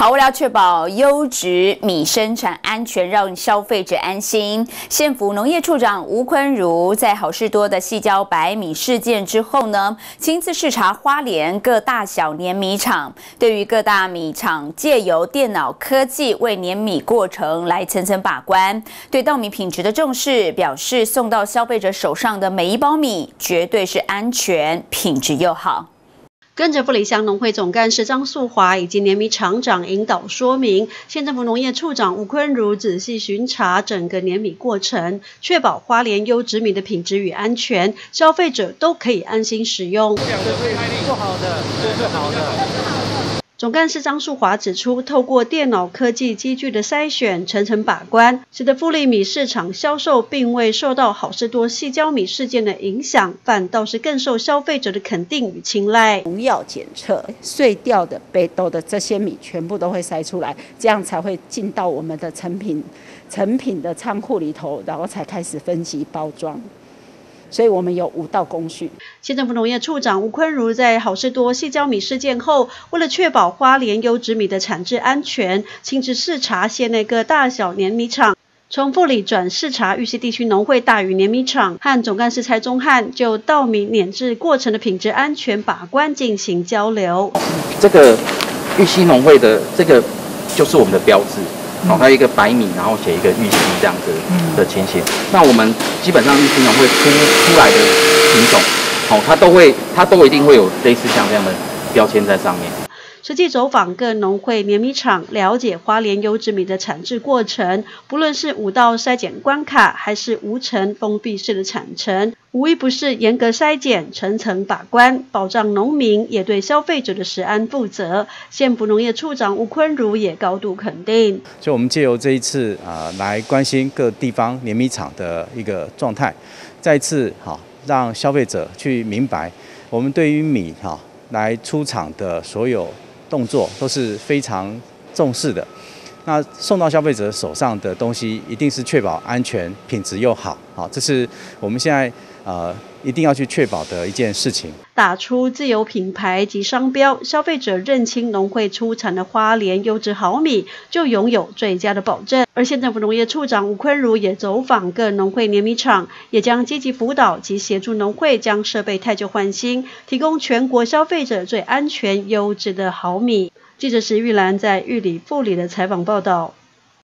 好，为了确保优质米生产安全，让消费者安心，县府农业处长吴坤如在好事多的细胶白米事件之后呢，亲自视察花莲各大小碾米厂，对于各大米厂借由电脑科技为碾米过程来层层把关，对稻米品质的重视，表示送到消费者手上的每一包米绝对是安全、品质又好。跟着富里乡农会总干事张素华以及碾米厂长引导说明，县政府农业处长吴坤如仔细巡查整个碾米过程，确保花莲优质米的品质与安全，消费者都可以安心使用。做好的，做好的。总干事张树华指出，透过电脑科技机具的筛选、层层把关，使得富利米市场销售并未受到好事多细胶米事件的影响，反倒是更受消费者的肯定与青睐。农药检测碎掉的、北斗的这些米全部都会筛出来，这样才会进到我们的成品成品的仓库里头，然后才开始分级包装。所以我们有五道工序。县政府农业处长吴坤如在好事多细胶米事件后，为了确保花莲优质米的产质安全，亲自视察县内各大小碾米厂，从富里转视察玉溪地区农会大禹碾米厂，和总干事蔡宗汉就稻米碾制过程的品质安全把关进行交流。这个玉溪农会的这个就是我们的标志。哦，它一个白米，然后写一个玉溪这样子的情形。那我们基本上玉溪农会出出来的品种，哦，它都会，它都一定会有类似像这样的标签在上面。实际走访各农会碾米厂，了解花莲优质米的产制过程，不论是五道筛检关卡，还是无尘封闭式的产程，无一不是严格筛检、层层把关，保障农民也对消费者的食安负责。县府农业处长吴坤如也高度肯定。就，我们借由这一次啊，来关心各地方碾米厂的一个状态，再次哈，让消费者去明白，我们对于米哈来出厂的所有。动作都是非常重视的，那送到消费者手上的东西一定是确保安全、品质又好，好，这是我们现在呃一定要去确保的一件事情。打出自有品牌及商标，消费者认清农会出产的花莲优质好米，就拥有最佳的保证。而县政府农业处长吴坤如也走访各农会碾米厂，也将积极辅导及协助农会将设备太旧换新，提供全国消费者最安全优质的好米。记者石玉兰在玉里富里的采访报道。